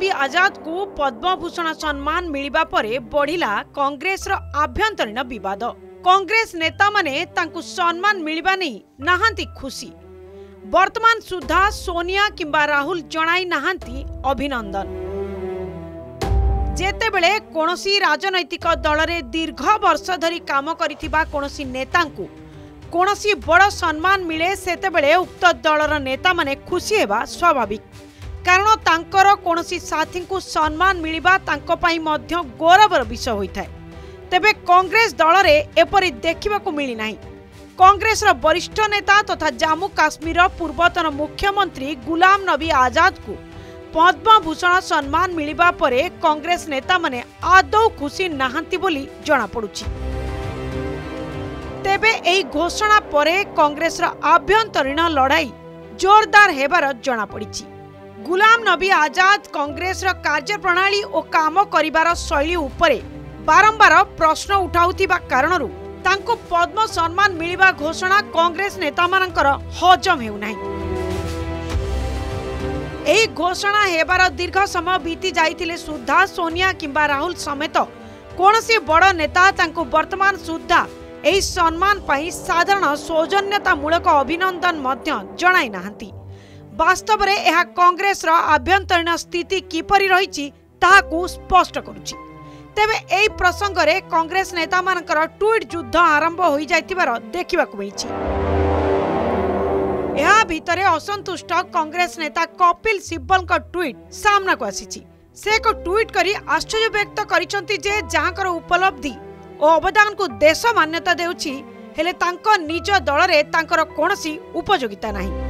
ବି ଆଜାଦଙ୍କୁ ପଦ୍ମଭୂଷଣ ସମ୍ମାନ ମିଳିବା ପରେ ବଢ଼ିଲା କଂଗ୍ରେସର ଆଭ୍ୟନ୍ତରୀଣ ବିବାଦ କଂଗ୍ରେସ ନେତାମାନେ ତାଙ୍କୁ ସମ୍ମାନ ମିଳିବା ନେଇ ନାହାନ୍ତି ଖୁସି ବର୍ତ୍ତମାନ ସୁଦ୍ଧା ସୋନିଆ କିମ୍ବା ରାହୁଲ ଜଣାଇ ନାହାନ୍ତି ଅଭିନନ୍ଦନ ଯେତେବେଳେ କୌଣସି ରାଜନୈତିକ ଦଳରେ ଦୀର୍ଘ ବର୍ଷ ଧରି କାମ କରିଥିବା କୌଣସି ନେତାଙ୍କୁ କୌଣସି ବଡ଼ ସମ୍ମାନ ମିଳେ ସେତେବେଳେ ଉକ୍ତ ଦଳର ନେତାମାନେ ଖୁସି ହେବା ସ୍ୱାଭାବିକ କାରଣ ତାଙ୍କ କୌଣସି ସାଥୀଙ୍କୁ ସମ୍ମାନ ମିଳିବା ତାଙ୍କ ପାଇଁ ମଧ୍ୟ ଗୌରବର ବିଷୟ ହୋଇଥାଏ ତେବେ କଂଗ୍ରେସ ଦଳରେ ଏପରି ଦେଖିବାକୁ ମିଳିନାହିଁ କଂଗ୍ରେସର ବରିଷ୍ଠ ନେତା ତଥା ଜାମ୍ମୁ କାଶ୍ମୀରର ପୂର୍ବତନ ମୁଖ୍ୟମନ୍ତ୍ରୀ ଗୁଲାମ ନବୀ ଆଜାଦଙ୍କୁ ପଦ୍ମଭୂଷଣ ସମ୍ମାନ ମିଳିବା ପରେ କଂଗ୍ରେସ ନେତାମାନେ ଆଦୌ ଖୁସି ନାହାନ୍ତି ବୋଲି ଜଣାପଡ଼ୁଛି ତେବେ ଏହି ଘୋଷଣା ପରେ କଂଗ୍ରେସର ଆଭ୍ୟନ୍ତରୀଣ ଲଢ଼ାଇ ଜୋରଦାର ହେବାର ଜଣାପଡ଼ିଛି गुलाम नबी आजाद कङ्रेस र कार्यप्रणाली काम गरैली उप बारंबार प्रश्न उठाउँ पद्म सम्मान मिवा घोषणा कांग्रेस नेता म हजम हुँदै यही घोषणा दीर्घ समय सुधा सोनिया कम्बा राहुल समेत कि बड नेता बर्तमान सुधाई सम्मान साधारण सौजन्यतामूलक अभिनन्दन जहाँ ବାସ୍ତବରେ ଏହା କଂଗ୍ରେସର ଆଭ୍ୟନ୍ତରୀଣ ସ୍ଥିତି କିପରି ରହିଛି ତାହାକୁ ସ୍ପଷ୍ଟ କରୁଛି ତେବେ ଏହି ପ୍ରସଙ୍ଗରେ କଂଗ୍ରେସ ନେତାମାନଙ୍କର ଟ୍ୱିଟ୍ ଯୁଦ୍ଧ ଆରମ୍ଭ ହୋଇଯାଇଥିବାର ଦେଖିବାକୁ ମିଳିଛି ଏହା ଭିତରେ ଅସନ୍ତୁଷ୍ଟ କଂଗ୍ରେସ ନେତା କପିଲ ସିବଲଙ୍କ ଟ୍ୱିଟ୍ ସାମ୍ନାକୁ ଆସିଛି ସେ ଏକ ଟ୍ୱିଟ୍ କରି ଆଶ୍ଚର୍ଯ୍ୟ ବ୍ୟକ୍ତ କରିଛନ୍ତି ଯେ ଯାହାଙ୍କର ଉପଲବ୍ଧି ଓ ଅବଦାନକୁ ଦେଶ ମାନ୍ୟତା ଦେଉଛି ହେଲେ ତାଙ୍କ ନିଜ ଦଳରେ ତାଙ୍କର କୌଣସି ଉପଯୋଗିତା ନାହିଁ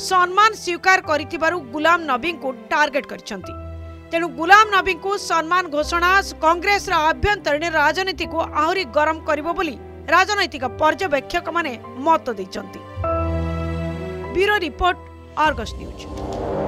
ସମ୍ମାନ ସ୍ୱୀକାର କରିଥିବାରୁ ଗୁଲାମ ନବୀଙ୍କୁ ଟାର୍ଗେଟ୍ କରିଛନ୍ତି ତେଣୁ ଗୁଲାମ ନବୀଙ୍କୁ ସମ୍ମାନ ଘୋଷଣା କଂଗ୍ରେସର ଆଭ୍ୟନ୍ତରୀଣ ରାଜନୀତିକୁ ଆହୁରି ଗରମ କରିବ ବୋଲି ରାଜନୈତିକ ପର୍ଯ୍ୟବେକ୍ଷକମାନେ ମତ ଦେଇଛନ୍ତି ବ୍ୟୁରୋ ରିପୋର୍ଟ ଅର୍ଗସ୍ ନ୍ୟୁଜ୍